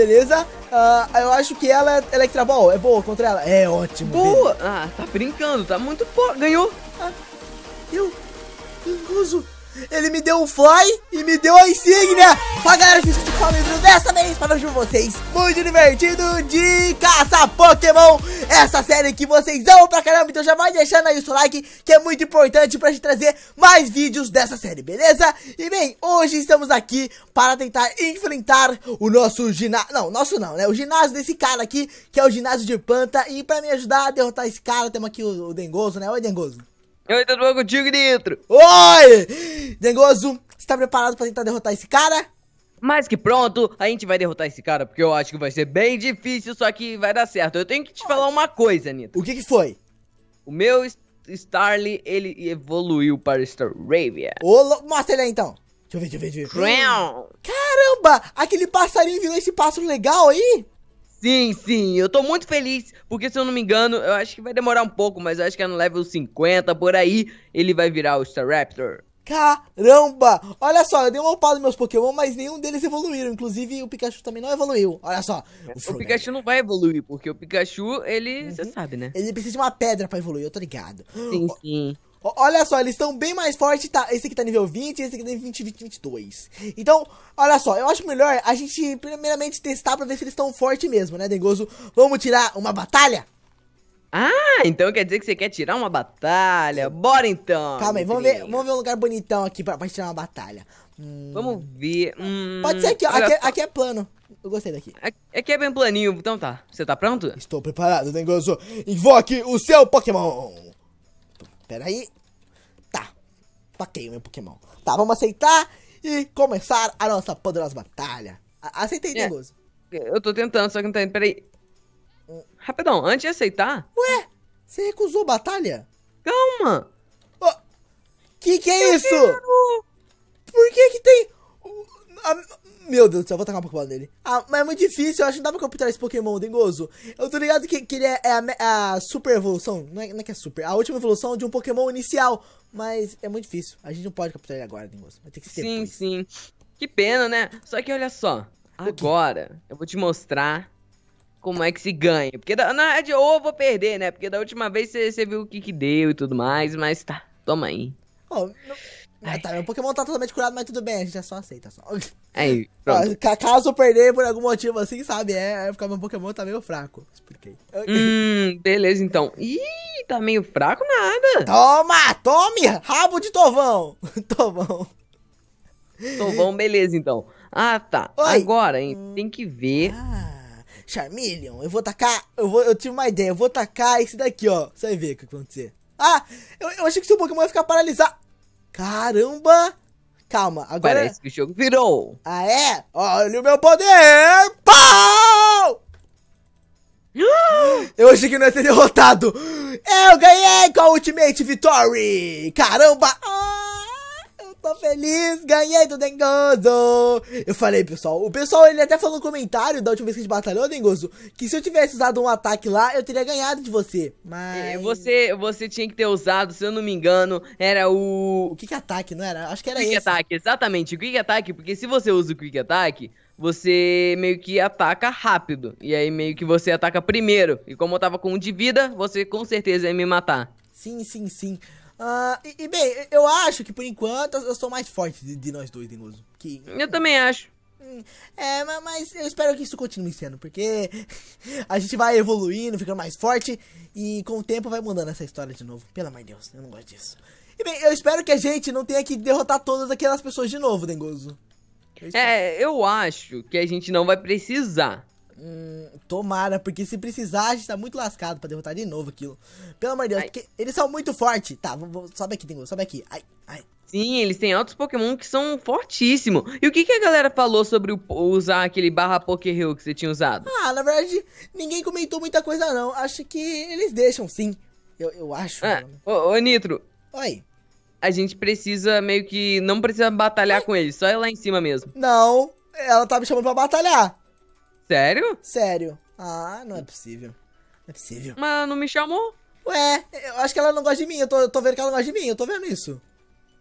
Beleza? Ah, eu acho que ela é Electra Ball. É boa contra ela? É ótimo. Boa! Ah, tá brincando, tá muito boa. Ganhou. Eu, Pinguzo, ele me deu um fly e me deu a insígnia. Fala galera, fiz de Palmeiras dessa vez para hoje vocês. Muito divertido de caça Pokémon. Essa série que vocês amam pra caramba. Então já vai deixando aí o seu like, que é muito importante pra gente trazer mais vídeos dessa série, beleza? E bem, hoje estamos aqui para tentar enfrentar o nosso ginásio. Não, nosso não, né? O ginásio desse cara aqui, que é o ginásio de Panta. E pra me ajudar a derrotar esse cara, temos aqui o, o Dengoso, né? Oi, Dengoso. Eu tudo bom contigo, Nitro? Oi! Dengoso, você tá preparado pra tentar derrotar esse cara? Mais que pronto, a gente vai derrotar esse cara, porque eu acho que vai ser bem difícil, só que vai dar certo. Eu tenho que te falar uma coisa, Nitro. O que que foi? O meu Starly, ele evoluiu para Staravia. Ô, mostra ele aí então. Deixa eu ver, deixa eu ver, deixa eu ver. Crown. Caramba! Aquele passarinho virou esse pássaro legal aí? Sim, sim, eu tô muito feliz, porque se eu não me engano, eu acho que vai demorar um pouco, mas eu acho que é no level 50, por aí, ele vai virar o Staraptor. Caramba! Olha só, eu dei uma upada nos meus Pokémon, mas nenhum deles evoluíram. Inclusive, o Pikachu também não evoluiu. Olha só. O Frogger, Pikachu não vai evoluir, porque o Pikachu, ele, você sabe, né? Ele precisa de uma pedra pra evoluir, eu tô ligado. Sim, sim. Olha só, eles estão bem mais fortes, tá? Esse aqui tá nível 20, esse aqui tá nível 20, 20, 22. Então, olha só, eu acho melhor a gente primeiramente testar pra ver se eles estão fortes mesmo, né, Dengoso? Vamos tirar uma batalha? Ah, então quer dizer que você quer tirar uma batalha? Bora então. Calma aí, vamos ver, vamos ver um lugar bonitão aqui pra, pra tirar uma batalha. Hum, Vamos ver. hum, Pode ser aqui, ó. Aqui, só. aqui é plano. Eu gostei daqui. Aqui- Aqui é bem planinho, então tá. Você tá pronto? Estou preparado, Dengoso. Invoque o seu Pokémon. Pera aí. Tá. Paquei o meu Pokémon. Tá, vamos aceitar e começar a nossa poderosa batalha. A- Aceitei, É. Dengoso. Eu tô tentando, só que não tá indo. Peraí. Rapidão, antes de aceitar. Ué, você recusou batalha? Calma! Ó, que que é isso? Por que que tem... o- a- Meu Deus do céu, vou tacar uma Pokébola nele. Ah, mas é muito difícil, eu acho que não dá pra capturar esse Pokémon, Dengoso. Eu tô ligado que, que ele é, é a, a super evolução, não é, não é que é super, a última evolução de um Pokémon inicial. Mas é muito difícil, a gente não pode capturar ele agora, Dengoso. Vai ter que ser Sim, depois. sim. Que pena, né? Só que olha só. Agora eu vou te mostrar como é que se ganha. Porque da- na verdade, ou eu vou perder, né? Porque da última vez você viu o que que deu e tudo mais. Mas tá, toma aí. Ó, não- Ah, tá, meu Pokémon tá totalmente curado, mas tudo bem, a gente é só aceita só. Aí, pronto. Caso eu perder por algum motivo assim, sabe? É, é porque meu Pokémon tá meio fraco. Expliquei. Hum, beleza então. Ih, tá meio fraco nada. Toma! Tome! Rabo de Tovão! Tovão. Vamos, beleza então. Ah, tá. Oi. Agora, hein, tem que ver. Ah, Charmeleon, eu vou tacar. Eu, vou, eu tive uma ideia, eu vou tacar esse daqui, ó. Você vai ver o que vai acontecer. Ah, eu, eu achei que seu Pokémon ia ficar paralisado. Caramba! Calma, agora. Parece que o jogo virou. Ah, é? Olha o meu poder! Pau! Eu achei que não ia ser derrotado! Eu ganhei com a Ultimate Victory! Caramba! Tô feliz! Ganhei do Dengoso! Eu falei, pessoal, o pessoal ele até falou no comentário da última vez que a gente batalhou, Dengoso, que se eu tivesse usado um ataque lá, eu teria ganhado de você. Mas. É, Você, você tinha que ter usado, se eu não me engano, era o O que que é ataque, não era? Acho que era Quick esse. Attack, exatamente, o Quick Attack, porque se você usa o Quick Attack, você meio que ataca rápido. E aí meio que você ataca primeiro. E como eu tava com um de vida, você com certeza ia me matar. Sim, sim, sim. Ah, e, e, bem, eu acho que por enquanto eu sou mais forte de, de nós dois, Dengoso. Que, Eu também acho. hum, é, ma- mas eu espero que isso continue sendo, porque a gente vai evoluindo, ficando mais forte e com o tempo vai mudando essa história de novo. Pelo amor de Deus, eu não gosto disso. E bem, eu espero que a gente não tenha que derrotar todas aquelas pessoas de novo, Dengoso. Eu. É, eu acho que a gente não vai precisar. Hum, tomara, porque se precisar, a gente tá muito lascado pra derrotar de novo aquilo. Pelo amor de Deus, Ai. porque eles são muito fortes. Tá, vamos, vamos- sobe aqui, Dengoso, sobe aqui. Ai, ai. Sim, eles têm outros Pokémon que são fortíssimos. E o que, que a galera falou sobre o- usar aquele barra Pokéhill que você tinha usado? Ah, na verdade, ninguém comentou muita coisa não. Acho que eles deixam sim. Eu, eu acho. Ah, ô, ô Nitro, Oi. a gente precisa meio que. Não precisa batalhar com eles, só ir lá em cima mesmo. Não, ela tá me chamando pra batalhar. Sério? Sério. Ah, não é possível. Não é possível. Mas não me chamou? Ué, eu acho que ela não gosta de mim. Eu tô, eu tô vendo que ela não gosta de mim. Eu tô vendo isso.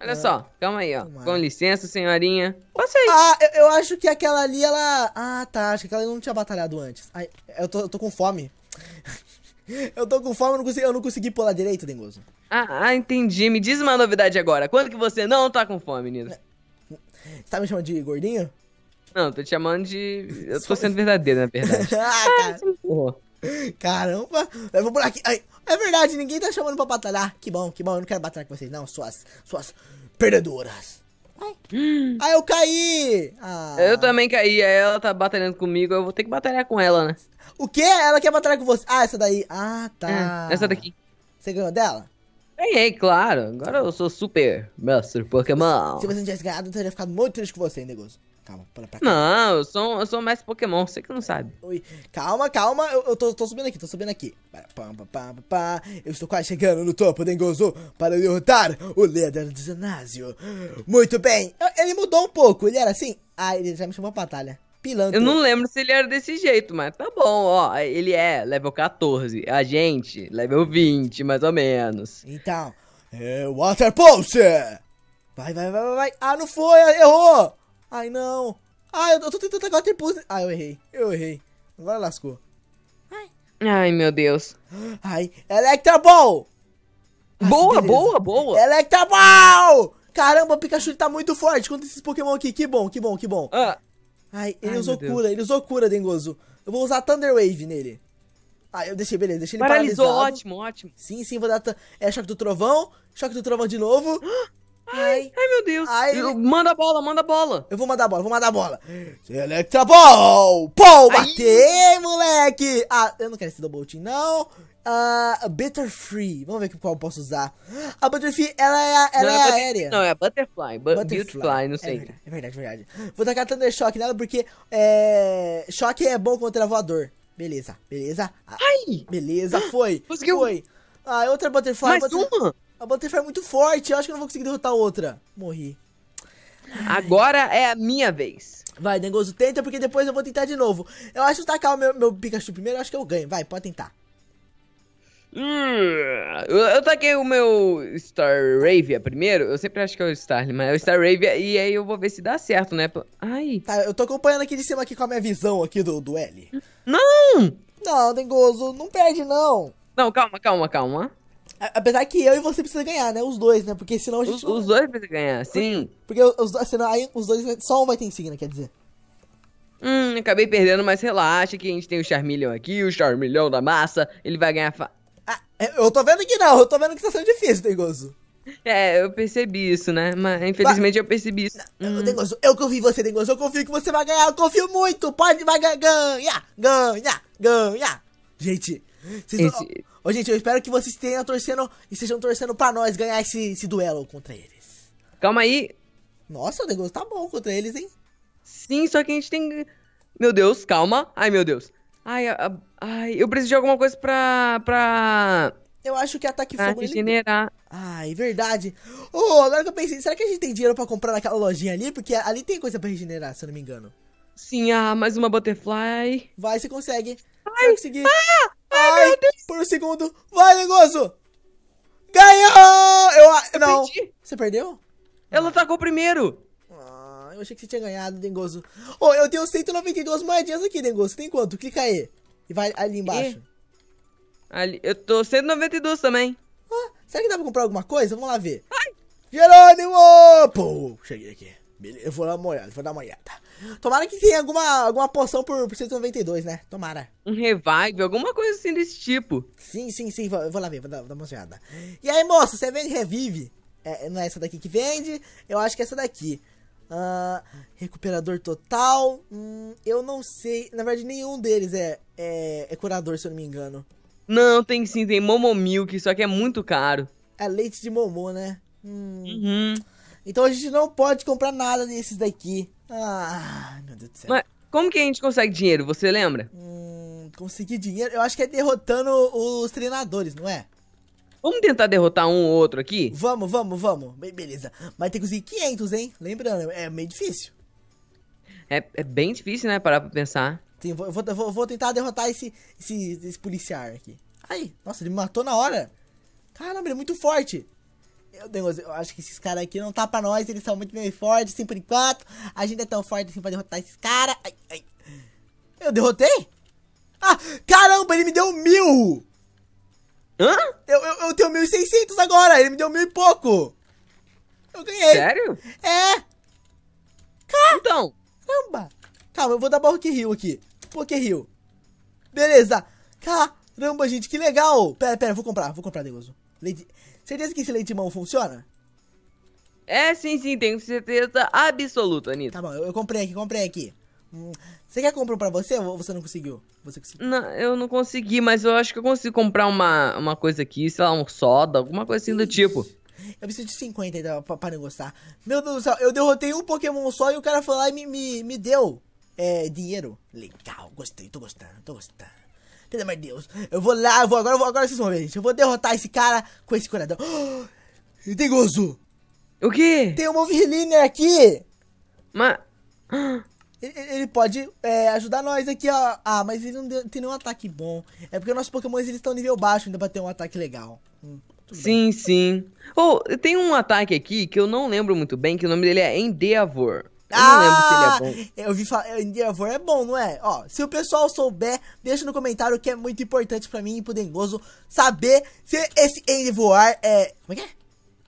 Olha Ah. só, calma aí, ó. Tomara. Com licença, senhorinha. Passei. Ah, eu, eu acho que aquela ali, ela... Ah, tá, acho que aquela não tinha batalhado antes. Ai, eu tô, eu tô com fome. eu tô com fome, eu não consegui, eu não consegui pular direito, Dengoso. Ah, ah, entendi. Me diz uma novidade agora. Quando que você não tá com fome, menino? Você tá me chamando de gordinho? Não, tô te chamando de. Eu tô sendo verdadeiro, na verdade. ah, cara. Porra. Caramba, eu vou por aqui. Ai, é verdade, ninguém tá chamando pra batalhar. Que bom, que bom, eu não quero batalhar com vocês, não, suas, suas perdedoras. Ai, ai eu caí. Ah. Eu também caí, aí ela tá batalhando comigo, eu vou ter que batalhar com ela, né? O quê? Ela quer batalhar com você? Ah, essa daí. Ah, tá. É, essa daqui. Você ganhou dela? Ganhei, claro. Agora eu sou super Master Pokémon. Se você não tivesse ganhado, eu teria ficado muito triste com você, Negoso. Calma, pra cá. Não, eu sou, eu sou mais Pokémon, você que não sabe. Oi. Calma, calma, eu, eu tô, tô subindo aqui, tô subindo aqui. Pá, pá, pá, pá, pá. Eu estou quase chegando no topo, Dengozo, para derrotar o líder do ginásio. Muito bem, ele mudou um pouco, ele era assim? Ah, ele já me chamou pra batalha. Pilantra. Eu não lembro se ele era desse jeito, mas tá bom, ó. Ele é level 14, a gente, level 20, mais ou menos. Então, é Water Pulse! Vai, vai, vai, vai, vai. Ah, não foi, errou! Ai, não. Ah, eu tô tentando tacar Water Pulse. Ah, eu errei, eu errei. Agora lascou. Ai, meu Deus. Ai, Electra Ball! Ah, boa, boa, boa. Electra Ball! Caramba, o Pikachu tá muito forte contra esses Pokémon aqui. Que bom, que bom, que bom. Ah, Ai, ele Ai, usou cura, ele usou cura, Dengozo. Eu vou usar Thunder Wave nele. Ah, eu deixei, beleza, deixei ele paralisou, paralisado. ótimo, ótimo. Sim, sim, vou dar. É choque do trovão, choque do trovão de novo. Ai, Ai, meu Deus. Ai, ele- Manda a bola, manda a bola. eu vou mandar a bola, vou mandar a bola. Electra Ball! Ai. batei, moleque! Ah, eu não quero esse Double Team, não. Ah, Bitter Free, vamos ver qual eu posso usar. A Bitter Free, ela é, a- ela não, é Butter- aérea. Não, é Butterfly. Bu Butterfly. Beautifly, não É sei. é verdade, é verdade. Vou tacar Thunder Shock nela porque é... choque é bom contra voador. Beleza, beleza. Ah, Ai, beleza, foi. Conseguiu. Foi. Ah, outra Butterfly. mais Butter- uma. A Butterfly é muito forte. Eu acho que eu não vou conseguir derrotar outra. Morri. Agora é a minha vez. Vai, Dengoso, tenta porque depois eu vou tentar de novo. Eu acho que tacar o meu, meu Pikachu primeiro, eu acho que eu ganho. Vai, pode tentar. Hum, eu, eu taquei o meu Staravia primeiro. Eu sempre acho que é o Starly, mas é o Staravia. E aí eu vou ver se dá certo, né? Ai. Tá, eu tô acompanhando aqui de cima aqui com a minha visão aqui do, do L. Não! Não, Dengoso, não perde não. Não, calma, calma, calma. Apesar que eu e você precisa ganhar, né? Os dois, né? Porque senão a gente Os, não... os dois precisam ganhar, sim. Porque os senão aí os dois, só um vai ter insígnia, quer dizer. Hum, acabei perdendo, mas relaxa que a gente tem o Charmeleon aqui, o Charmeleon da massa. Ele vai ganhar. Fa... Ah, é, eu tô vendo que não, eu tô vendo que tá sendo difícil, Dengoso. É, eu percebi isso, né? Mas infelizmente eu percebi isso. Hum. Dengoso, eu confio em você, Dengoso, eu confio que você vai ganhar, eu confio muito, pode, vai ga- ganhar, ganhar, ganhar. Gente, vocês não- Esse- Ô, gente, eu espero que vocês tenham torcendo, e estejam torcendo pra nós ganhar esse, esse duelo contra eles. Calma aí. Nossa, o Dengoso tá bom contra eles, hein? Sim, só que a gente tem. Meu Deus, calma. Ai, meu Deus. Ai, ai, eu preciso de alguma coisa pra. pra. Eu acho que ataque pra fogo regenerar. Ai, verdade. Ô, agora que eu pensei, será que a gente tem dinheiro pra comprar naquela lojinha ali? Porque ali tem coisa pra regenerar, se eu não me engano. Sim, ah, mais uma butterfly. Vai, você consegue. Você vai conseguir. ai, Deus. por um segundo. Vai, Negoso. Ganhou! Eu, a- não. perdi. Você perdeu? Ela atacou primeiro. Ah, eu achei que você tinha ganhado, Dengoso. Ô, eu tenho 192 moedinhas aqui, Dengoso. Tem quanto? Clica aí. E vai ali embaixo. Ali, eu tô 192 também. Ah, será que dá pra comprar alguma coisa? Vamos lá ver. Jerônimo! Pô, cheguei aqui. Beleza, eu vou dar uma olhada, vou dar uma olhada. Tomara que tenha alguma, alguma poção por, por 192, né? Tomara. Um revive, alguma coisa assim desse tipo. Sim, sim, sim, vou, vou lá ver, vou dar, vou dar uma olhada. E aí, moça, você vende Revive? É, não é essa daqui que vende, eu acho que é essa daqui. Ah, recuperador total, hum, eu não sei, na verdade nenhum deles é, é, é curador, se eu não me engano. Não, tem sim, tem Momo Milk, só que é muito caro. É leite de momô, né? Hum, Uhum. Então a gente não pode comprar nada desses daqui. Ah, meu Deus do céu. Mas como que a gente consegue dinheiro, você lembra? Hum, conseguir dinheiro, eu acho que é derrotando os treinadores, não é? Vamos tentar derrotar um ou outro aqui? Vamos, vamos, vamos. Be- beleza. Mas tem que conseguir 500, hein? Lembrando, é meio difícil. É, é bem difícil, né? Parar pra pensar. Sim, vou, vou, vou- tentar derrotar esse, esse, esse policial aqui. Aí, nossa, ele me matou na hora. Caramba, ele é muito forte. Eu, eu acho que esses caras aqui não tá pra nós, eles são muito bem fortes, assim, por enquanto. A gente é tão forte assim pra derrotar esses caras. Ai, ai. Eu derrotei? Ah, caramba, ele me deu mil! Hã? Eu, eu, eu tenho 1.600 agora, ele me deu mil e pouco. Eu ganhei. Sério? É, Então, caramba. Calma, eu vou dar Poké Rio aqui. Poké Rio. Beleza. Caramba, gente, que legal. Pera, pera, vou comprar, vou comprar, Degoso. Leite... Certeza que esse leite de mão funciona? é sim, sim, tenho certeza absoluta, Anitta. Tá bom, eu, eu comprei aqui, comprei aqui. Hum, você quer comprar um pra você ou você não conseguiu? Você conseguiu? Não, eu não consegui, mas eu acho que eu consigo comprar uma, uma coisa aqui, sei lá, um soda, alguma coisa assim do tipo. Eu preciso de 50 ainda pra, pra negociar. Meu Deus do céu, eu derrotei um Pokémon só e o cara foi lá e me, me, me deu é, dinheiro. Legal, gostei, tô gostando, tô gostando. Pelo amor de Deus, eu vou lá, eu vou agora, eu vou, agora vocês vão ver, gente. Eu vou derrotar esse cara com esse curadão. Oh, tem gozo! O quê? Tem um Movirliner aqui! Mas. Ele, ele pode é, ajudar nós aqui, ó. Ah, mas ele não deu- tem nenhum ataque bom. É porque nossos Pokémon eles estão nível baixo ainda pra ter um ataque legal. Hum, tudo bem. Sim, sim. Oh, tem um ataque aqui que eu não lembro muito bem, que o nome dele é Endeavor. Eu não lembro se ele é bom. Eu vi falar, Endeavor é bom, não é? Ó, se o pessoal souber, deixa no comentário que é muito importante pra mim e pro Dengoso saber se esse Endeavor é. Como é que é?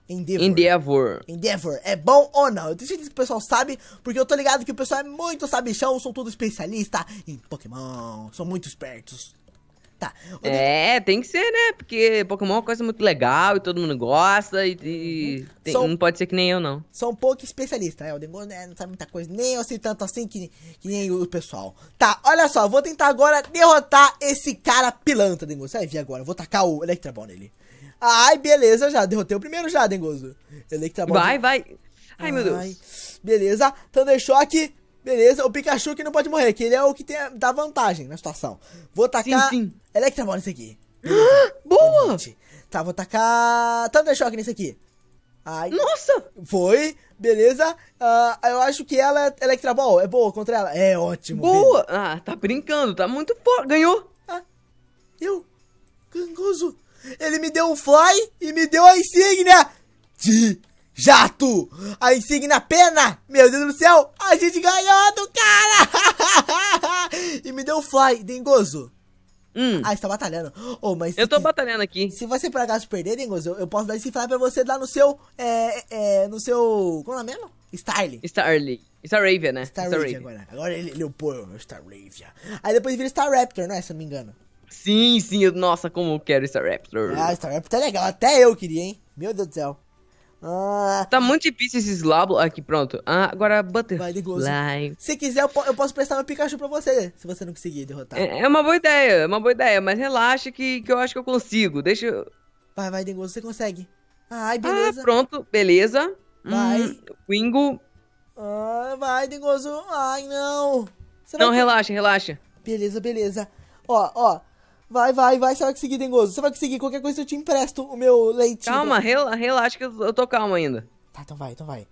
Endeavor. Endeavor. Endeavor é bom ou não? Eu tenho certeza que o pessoal sabe, porque eu tô ligado que o pessoal é muito sabichão, são todos especialistas em Pokémon, são muito espertos. Tá. É, tem que ser, né? Porque Pokémon é uma coisa muito legal e todo mundo gosta e, e tem- São- não pode ser que nem eu, não. São poucos especialistas, né? O Dengoso né, não sabe muita coisa, nem eu sei tanto assim que, que nem o pessoal. Tá, olha só, vou tentar agora derrotar esse cara pilantra, Dengoso. Você vai ver agora, vou tacar o Electraball nele. Ai, beleza, já derrotei o primeiro já, Dengoso. Electraball. Vai, de- vai. Ai, meu Ai, Deus. Beleza, Thunder Shock. Beleza, o Pikachu que não pode morrer, que ele é o que tem, dá vantagem na situação. Vou tacar Sim, sim. Electraball nesse aqui. Boa! Bonite. Tá, vou tacar Thunder Shock nesse aqui. Ai, Nossa! foi, beleza. Ah, eu acho que ela é Electra Ball. É boa contra ela? É ótimo. Boa! Ah, tá brincando, tá muito forte. Ganhou! beleza. Eu, Gangoso, ele me deu um Fly e me deu a insígnia de jato. A insígnia pena. Meu Deus do céu, a gente ganhou do cara. e me deu Fly, Dengoso. Hum, Ah, você tá batalhando. Oh, mas eu tô batalhando aqui. Se você por acaso perder, Dengoso, eu, eu posso dar esse Fly pra você lá no seu, é, é, no seu, como é o nome mesmo? Style. Starly. Staravia, né? Staravia agora. Agora ele, ele é o pô, Staravia. Aí depois vira Star Raptor, não é? Se eu não me engano. Sim, sim. Nossa, como eu quero Staraptor. Ah, Star Raptor é legal. Até eu queria, hein? Meu Deus do céu. Ah, Tá muito difícil esses Labo. Aqui, pronto. Ah, agora. Butterfly. se quiser, eu, po- eu posso prestar meu Pikachu pra você, se você não conseguir derrotar. É, é uma boa ideia, é uma boa ideia, mas relaxa que, que eu acho que eu consigo. Deixa eu. Vai, vai, Dengoso, você consegue. Ai, Ah, beleza. pronto, beleza. Vai. Hum, Wingo. Ah, vai, Dengoso. Ai, não. Você Não, vai... relaxa, relaxa. Beleza, beleza. Ó, ó. Vai, vai, vai, você vai conseguir, Dengoso. Você vai conseguir. Qualquer coisa eu te empresto o meu leitinho. Calma, rela- relaxa que eu, tô calmo ainda. Tá, então vai, então vai.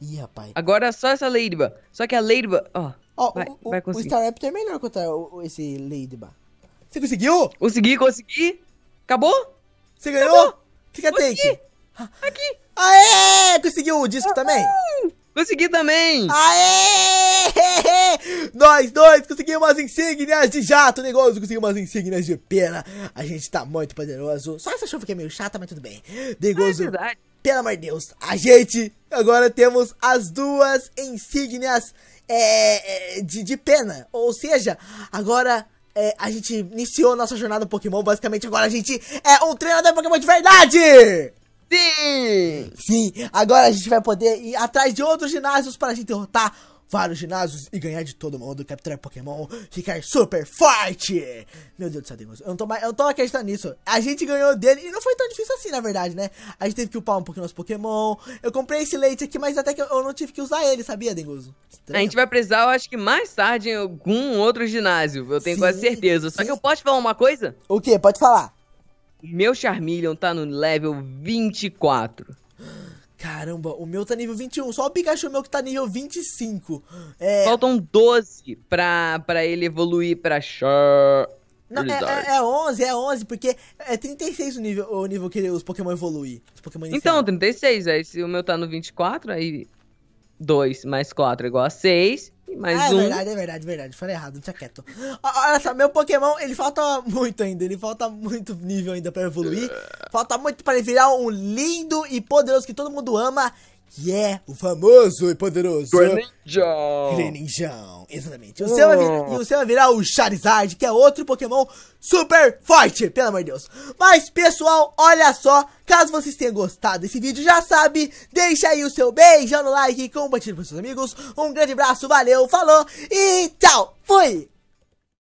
Ih, rapaz. Agora é só essa Ladybug. Só que a Ladybug, ó. Ó, vai, o, o, vai o conseguir. Star Raptor é melhor contra o- o- esse Ladybug. Você conseguiu? Consegui, consegui. Acabou? Você ganhou? Fica Consegui. take. Aqui. Aê! Conseguiu o disco também? Consegui também. Aê! Nós dois conseguimos as insígnias de jato, negócio. Conseguimos as insígnias de pena. A gente tá muito poderoso. Só essa chuva que é meio chata, mas tudo bem. É Negoso, verdade. pelo amor de Deus, a gente agora temos as duas insígnias é, é, de, de pena. Ou seja, agora é, a gente iniciou nossa jornada Pokémon. Basicamente, agora a gente é um treinador Pokémon de verdade! Sim. Sim, agora a gente vai poder ir atrás de outros ginásios para a gente derrotar vários ginásios e ganhar de todo mundo, capturar Pokémon, ficar super forte. Meu Deus do céu, Deus. Eu não tô mais, eu não tô acreditando nisso. A gente ganhou dele e não foi tão difícil assim, na verdade, né? A gente teve que upar um pouquinho nosso Pokémon. Eu comprei esse leite aqui, mas até que eu, eu não tive que usar ele, sabia, Dengoso? A gente vai precisar, eu acho que mais tarde, em algum outro ginásio. Eu tenho Sim, quase certeza. Só sim. que eu posso falar uma coisa? O que? Pode falar. Meu Charmeleon tá no level 24. Caramba, o meu tá nível 21. Só o Pikachu meu que tá nível 25. É. Faltam 12 pra, pra ele evoluir pra Char... Não, é, é, é 11, é 11, porque é 36 o nível, o nível que os Pokémon evoluem. Os Pokémon então, 36, aí se o meu tá no 24, aí 2 mais 4 é igual a 6. Mais ah, é um. verdade, é verdade, é verdade. Falei errado, deixa quieto. Olha só, meu Pokémon, ele falta muito ainda. Ele falta muito nível ainda pra evoluir. Falta muito para ele virar um lindo e poderoso que todo mundo ama. Que é o famoso e poderoso Greninjão. Greninjão, exatamente. O seu vai virar, e o seu vai virar o Charizard, que é outro Pokémon super forte, pelo amor de Deus. Mas, pessoal, olha só, caso vocês tenham gostado desse vídeo, já sabe, deixa aí o seu beijo no like, compartilhe com seus amigos. Um grande abraço, valeu, falou e tchau, fui!